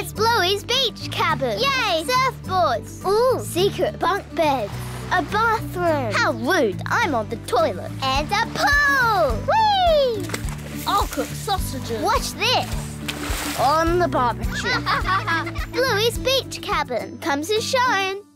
It's Bluey's beach cabin. Yay! Surfboards. Ooh. Secret bunk beds. A bathroom. How rude. I'm on the toilet. And a pool. Whee! I'll cook sausages. Watch this. On the barbecue. Bluey's beach cabin comes as shown.